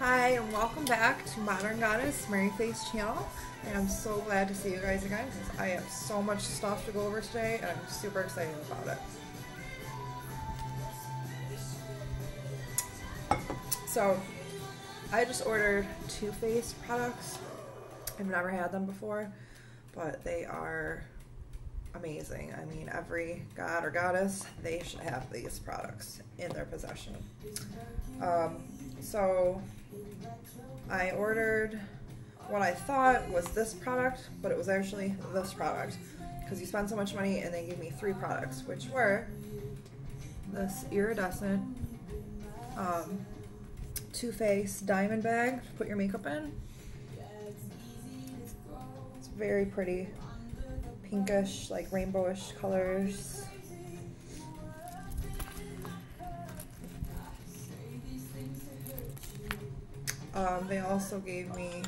Hi and welcome back to Modern Goddess Mary Faith channel and I'm so glad to see you guys again because I have so much stuff to go over today and I'm super excited about it. So I just ordered Too Faced products. I've never had them before but they are amazing. I mean, every god or goddess, they should have these products in their possession. Um, so I ordered what I thought was this product, but it was actually this product because you spend so much money and they gave me three products, which were this iridescent um, Too Faced diamond bag to put your makeup in. It's very pretty pinkish, like rainbowish colors. Um, they also gave me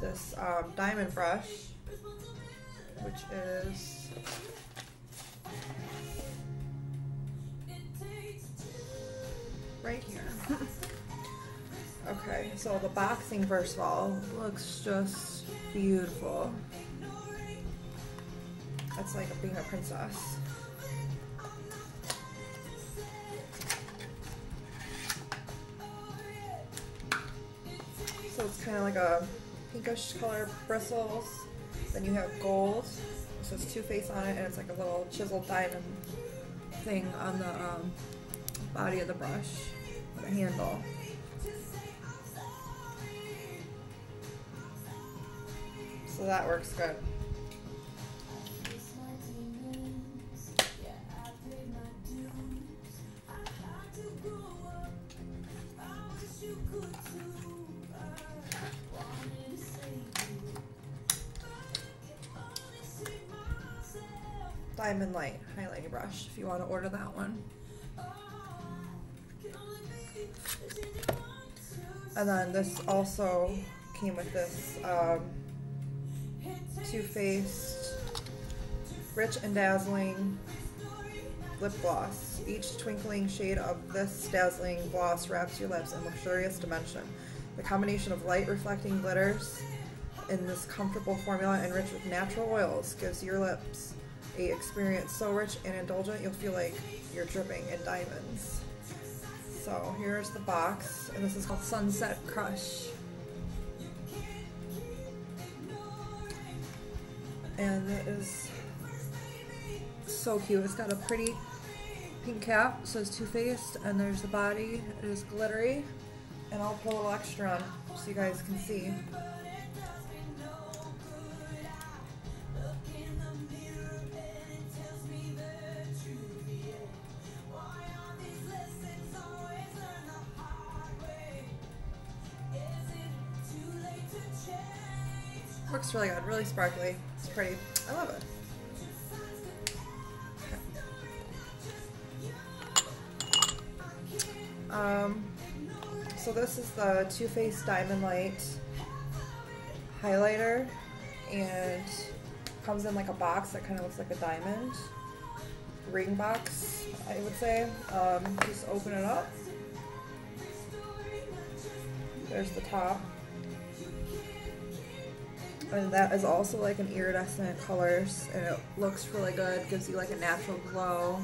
this um, diamond brush, which is right here. okay, so the boxing first of all looks just beautiful. It's like being a princess. Kind of like a pinkish color bristles. Then you have gold. It says Too Faced on it, and it's like a little chiseled diamond thing on the um, body of the brush, the handle. So that works good. Diamond Light highlighting brush if you want to order that one. And then this also came with this um, Too Faced Rich and Dazzling lip gloss. Each twinkling shade of this dazzling gloss wraps your lips in luxurious dimension. The combination of light reflecting glitters in this comfortable formula enriched with natural oils gives your lips a experience so rich and indulgent you'll feel like you're dripping in diamonds. So here's the box, and this is called Sunset Crush. And it is so cute. It's got a pretty pink cap, it says Too Faced, and there's the body. It is glittery, and I'll put a little extra on so you guys can see. Looks really good, really sparkly. It's pretty. I love it. Um, so this is the Too Faced Diamond Light highlighter and comes in like a box that kind of looks like a diamond ring box I would say um, just open it up there's the top and that is also like an iridescent colors and it looks really good gives you like a natural glow.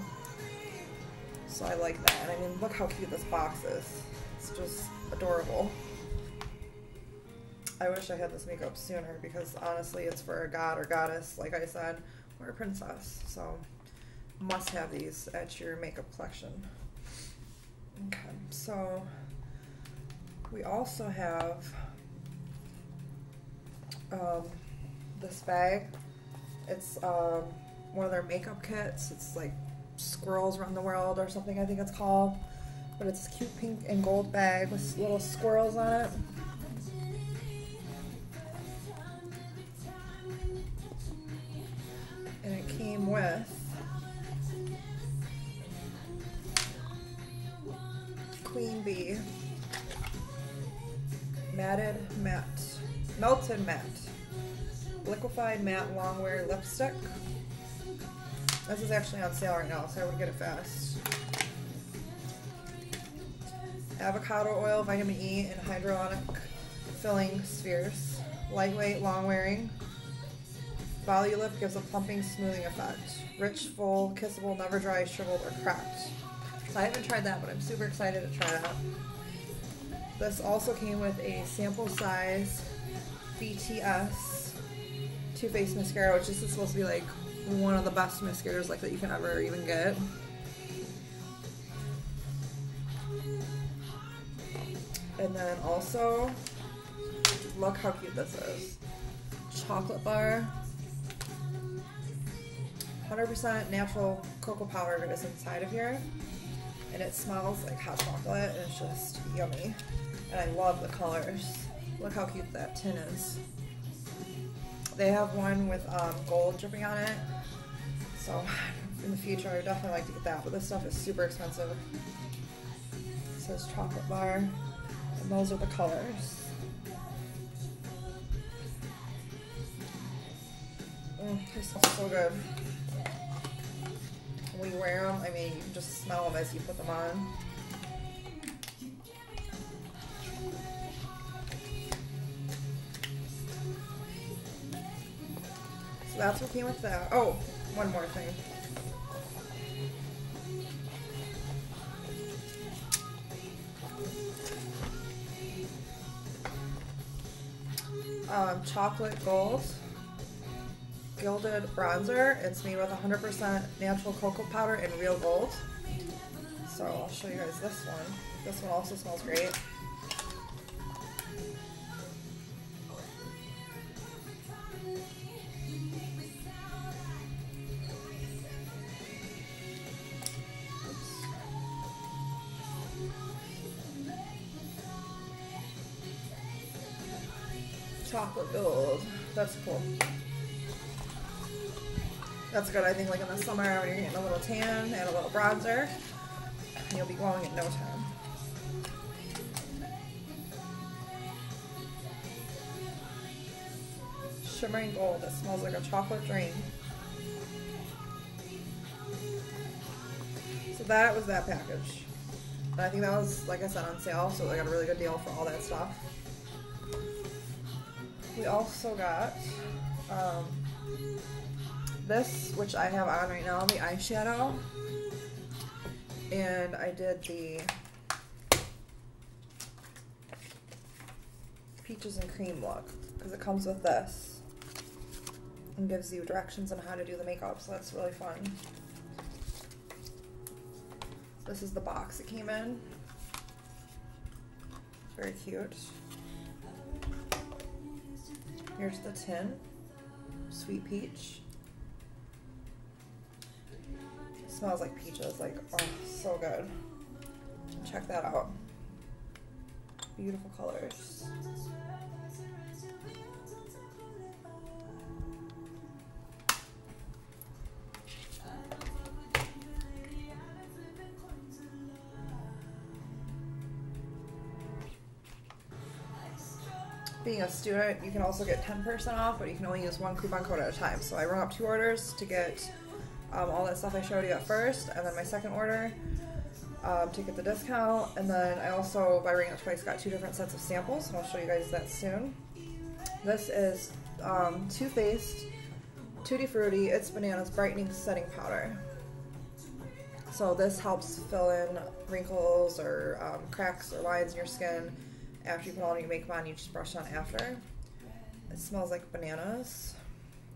So I like that. And I mean look how cute this box is. It's just adorable. I wish I had this makeup sooner because honestly it's for a god or goddess like I said or a princess. So must have these at your makeup collection. Okay so we also have um, this bag. It's um, one of their makeup kits. It's like Squirrels Run the World or something, I think it's called. But it's a cute pink and gold bag with little squirrels on it. And it came with Queen Bee matted matte melted matte liquefied matte longwear lipstick This is actually on sale right now, so I would get it fast. Avocado oil, vitamin E, and hyaluronic filling spheres. Lightweight, long wearing. Volulip gives a plumping, smoothing effect. Rich, full, kissable, never dry, shriveled, or cracked. So I haven't tried that, but I'm super excited to try that. This also came with a sample size BTS Too Faced mascara, which is supposed to be like one of the best mascaras like that you can ever even get. And then also, look how cute this is. Chocolate bar. 100% natural cocoa powder is inside of here. And it smells like hot chocolate and it's just yummy. And I love the colors. Look how cute that tin is. They have one with um, gold dripping on it. So in the future, I would definitely like to get that. But this stuff is super expensive. It says chocolate bar. And those are the colors. Mm, they smell so good. When you wear them, I mean, you can just smell them as you put them on. That's what came with that. Oh, one more thing. Um, chocolate gold gilded bronzer. It's made with 100% natural cocoa powder and real gold. So I'll show you guys this one. This one also smells great. That's good, I think, like in the summer when you're getting a little tan and a little bronzer, you'll be glowing in no time. Shimmering gold, it smells like a chocolate dream. So that was that package. And I think that was, like I said, on sale, so I got a really good deal for all that stuff. We also got um, this, which I have on right now, the eyeshadow. And I did the peaches and cream look because it comes with this and gives you directions on how to do the makeup, so that's really fun. This is the box it came in. Very cute. Here's the tin. Sweet peach. Smells like peaches, like, oh, so good. Check that out. Beautiful colors. being a student, you can also get 10% off, but you can only use one coupon code at a time. So I run up two orders to get um, all that stuff I showed you at first, and then my second order um, to get the discount. And then I also, by ringing up twice, got two different sets of samples, and I'll show you guys that soon. This is um, Too Faced Tutti Frutti It's Bananas Brightening Setting Powder. So this helps fill in wrinkles or um, cracks or lines in your skin after you put all your makeup on, you just brush on after. It smells like bananas,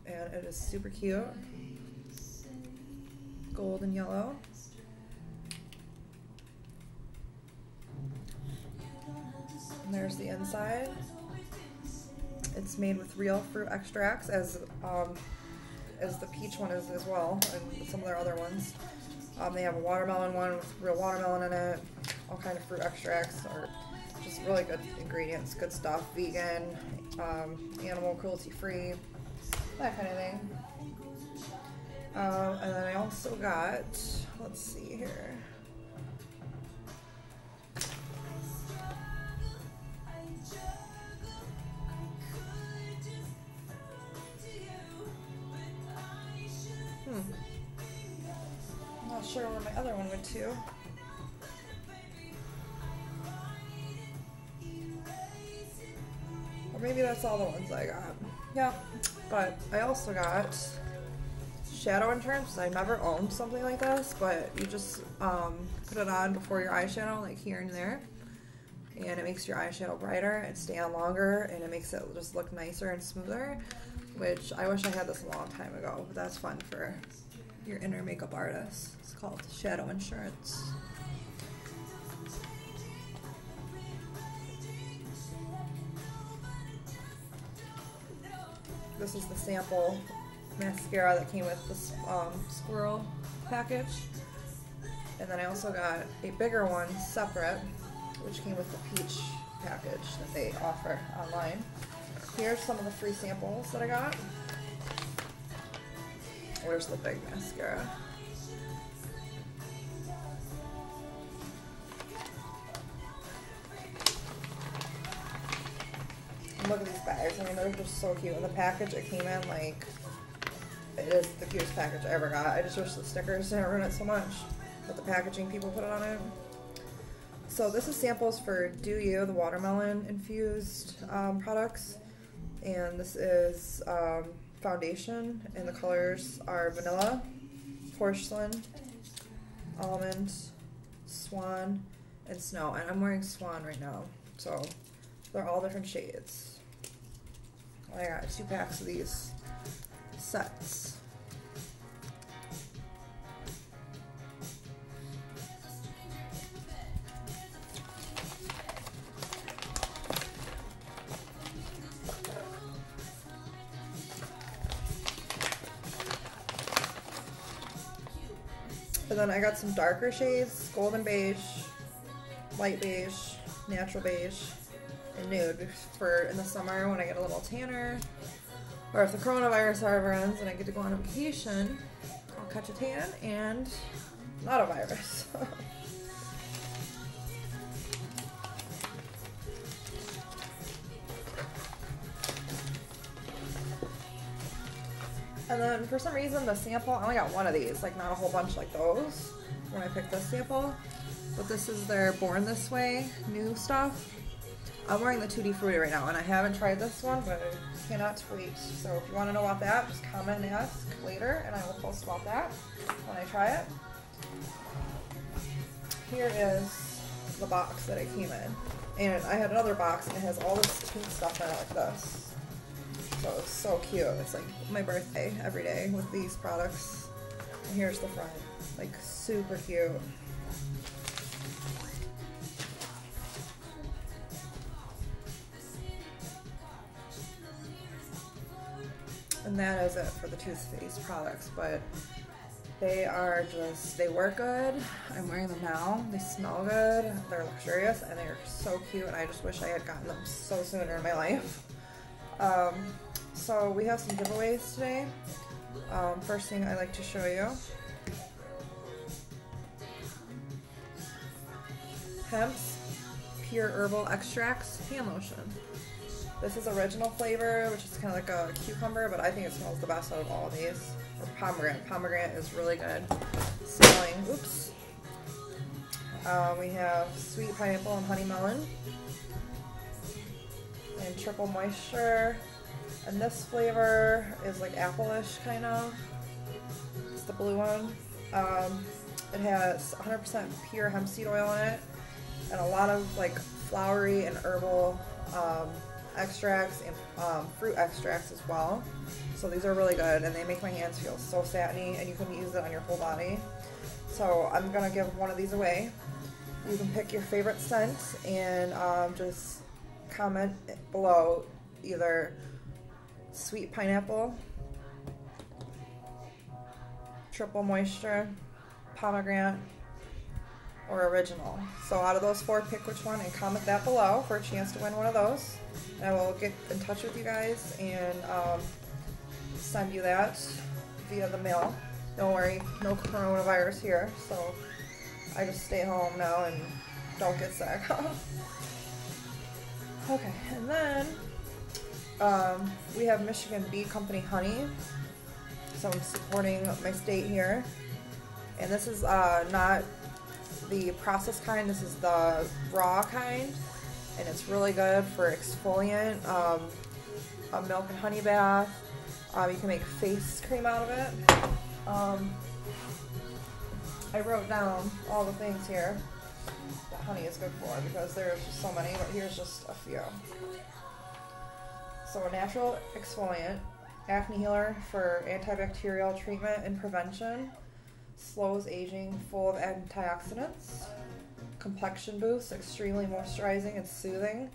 and it is super cute. Gold and yellow. And there's the inside. It's made with real fruit extracts, as um, as the peach one is as well, and some of their other ones. Um, they have a watermelon one with real watermelon in it, all kind of fruit extracts, or just really good ingredients, good stuff, vegan, um, animal cruelty free, that kind of thing. Um, and then I also got, let's see here. Hmm. not sure where my other one went to. Or maybe that's all the ones I got. Yeah, but I also got shadow insurance. I've never owned something like this, but you just um, put it on before your eyeshadow, like here and there. And it makes your eyeshadow brighter and stay on longer, and it makes it just look nicer and smoother. Which I wish I had this a long time ago, but that's fun for your inner makeup artist. It's called Shadow Insurance. This is the sample mascara that came with this um, squirrel package. And then I also got a bigger one separate, which came with the peach package that they offer online. Here's some of the free samples that I got. Where's the big mascara? look at these bags. I mean, they're just so cute. And the package it came in, like, it is the cutest package I ever got. I just wish the stickers didn't ruin it so much. But the packaging people put it on it. So this is samples for Do You, the watermelon infused um, products. And this is um, foundation, and the colors are vanilla, porcelain, almond, swan, and snow. And I'm wearing swan right now. So they're all different shades. I got two packs of these sets. And then I got some darker shades, golden beige, light beige, natural beige, and nude for in the summer when I get a little tanner. Or if the coronavirus ever ends and I get to go on a vacation, I'll catch a tan and not a virus. And then for some reason the sample, I only got one of these, like not a whole bunch like those when I picked this sample. But this is their Born This Way new stuff. I'm wearing the Tutti Frutti right now and I haven't tried this one, but I cannot wait. So if you want to know about that, just comment and ask later and I will post about that when I try it. Here is the box that it came in. And I had another box and it has all this pink stuff in it like this. So it's so cute. It's like my birthday every day with these products. And here's the front. Like super cute. And that is it for the Too Faced products, but they are just, they work good. I'm wearing them now. They smell good. They're luxurious and they're so cute and I just wish I had gotten them so sooner in my life. Um, so we have some giveaways today. Um, first thing I like to show you. Hempz Pure Herbal Extracts Hand Lotion. This is original flavor, which is kind of like a cucumber, but I think it smells the best out of all of these. Or pomegranate. Pomegranate is really good smelling. Oops. Uh, we have sweet pineapple and honey melon. And triple moisture. And this flavor is like apple-ish kind of. It's the blue one. Um, it has 100% pure hemp seed oil in it and a lot of like flowery and herbal um, extracts and um, fruit extracts as well. So these are really good and they make my hands feel so satiny and you can use it on your whole body. So I'm gonna give one of these away. You can pick your favorite scent and um, just comment below either sweet pineapple, triple moisture, pomegranate, or original. So out of those four, pick which one and comment that below for a chance to win one of those. I will get in touch with you guys and um, send you that via the mail. Don't worry, no coronavirus here, so I just stay home now and don't get sick. okay, and then um, we have Michigan Bee Company honey. So I'm supporting my state here. And this is uh, not the processed kind, this is the raw kind. It's really good for exfoliant, um, a milk and honey bath. Um, you can make face cream out of it. Um, I wrote down all the things here that honey is good for because there's just so many, but here's just a few. So a natural exfoliant, acne healer for antibacterial treatment and prevention, slows aging, full of antioxidants, complexion boost, extremely moisturizing and soothing,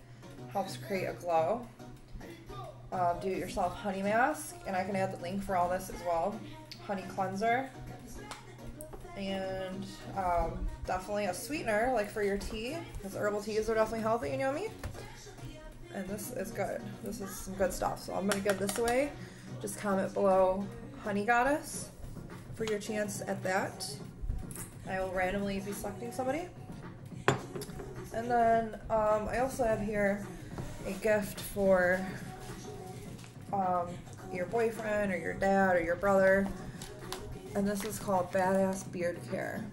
helps create a glow. Um, do it yourself honey mask, and I can add the link for all this as well. Honey cleanser, and um, definitely a sweetener like for your tea, because herbal teas are definitely healthy You and yummy. And this is good. This is some good stuff. So I'm gonna give this away. Just comment below Honey Goddess for your chance at that. I will randomly be selecting somebody. And then um, I also have here a gift for um, your boyfriend or your dad or your brother. And this is called Badass Beard Care.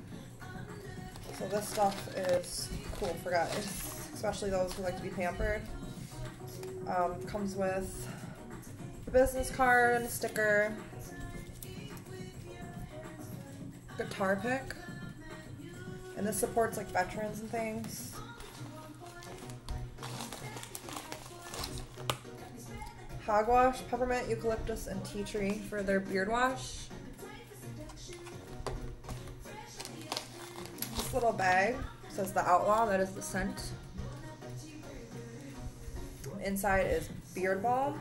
So this stuff is cool for guys, especially those who like to be pampered. Um, comes with a business card and a sticker, guitar pick, and this supports like veterans and things. Hogwash, peppermint, eucalyptus, and tea tree for their beard wash. This little bag says the Outlaw, that is the scent. Inside is beard balm.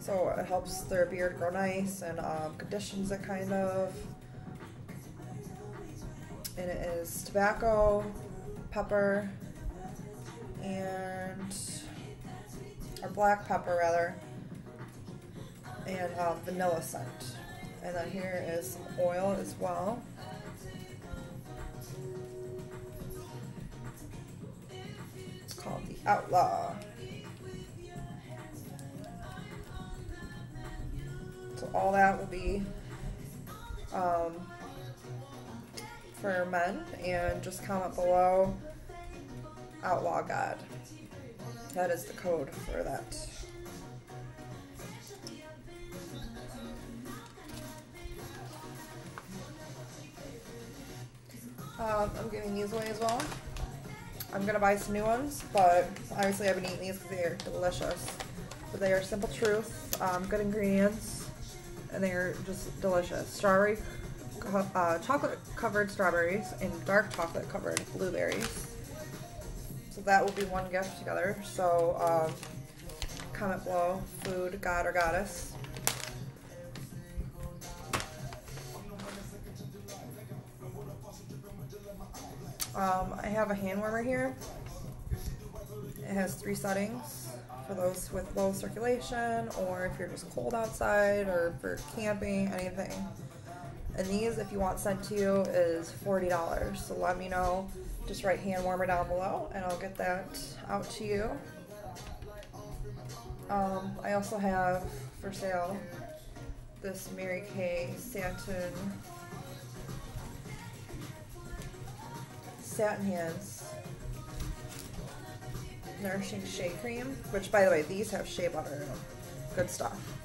So it helps their beard grow nice and um, conditions it kind of. And it is tobacco, pepper, and or black pepper rather, and um, vanilla scent. And then here is oil as well. It's called the Outlaw. So all that will be um, for men, and just comment below Outlaw God. That is the code for that. Um, I'm giving these away as well. I'm gonna buy some new ones, but obviously I've been eating these because they are delicious. But they are Simple Truth, um, good ingredients, and they are just delicious. Strawberry, uh, chocolate covered strawberries and dark chocolate covered blueberries. So that will be one gift together. So um, comment below, food, god or goddess. Um, I have a hand warmer here. It has three settings for those with low circulation or if you're just cold outside or for camping, anything. And these, if you want sent to you, is $40. So let me know. Just write hand warmer down below and I'll get that out to you. Um, I also have for sale this Mary Kay satin satin hands nourishing shea cream which by the way these have shea butter in them good stuff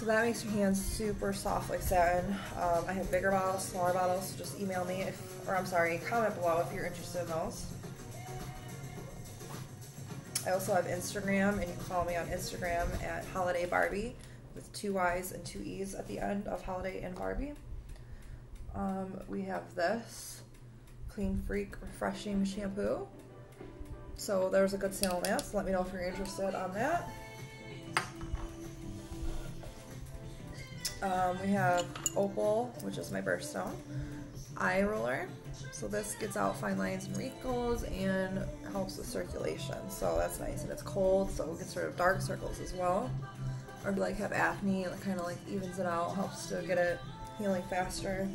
so that makes your hands super soft like satin um, I have bigger bottles smaller bottles so just email me if or I'm sorry comment below if you're interested in those I also have Instagram and you can follow me on Instagram at holiday Barbie with two Y's and two E's at the end of holiday and Barbie um, we have this Clean Freak Refreshing Shampoo. So there's a good sale on that, so let me know if you're interested on that. Um, we have Opal, which is my birthstone, eye roller. So this gets out fine lines and wrinkles and helps with circulation. So that's nice. And it's cold, so it gets rid of dark circles as well. Or like have acne, it kind of like evens it out, helps to get it healing faster.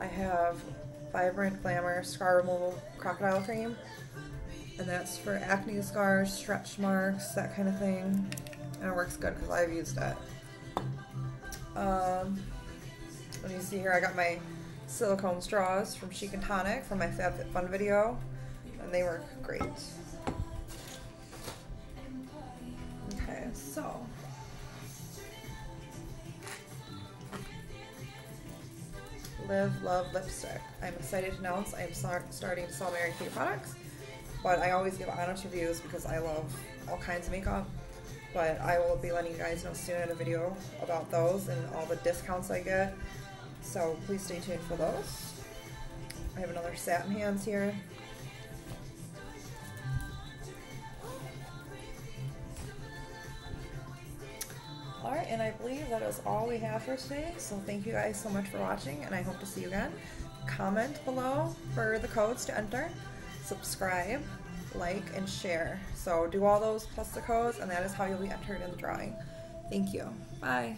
I have Vibrant Glamour Scar Removal Crocodile Cream. And that's for acne scars, stretch marks, that kind of thing. And it works good because I've used it. Um, when you see here, I got my silicone straws from Chic and Tonic from my FabFitFun video, and they work great. Okay, so. Live Love Lipstick. I'm excited to announce I'm starting to sell Mary Kay products, but I always give honest reviews because I love all kinds of makeup. But I will be letting you guys know soon in a video about those and all the discounts I get. So please stay tuned for those. I have another satin hands here. Alright, and I believe that is all we have for today. So thank you guys so much for watching, and I hope to see you again. Comment below for the codes to enter. Subscribe, like, and share. So do all those plus the codes, and that is how you'll be entered in the drawing. Thank you. Bye.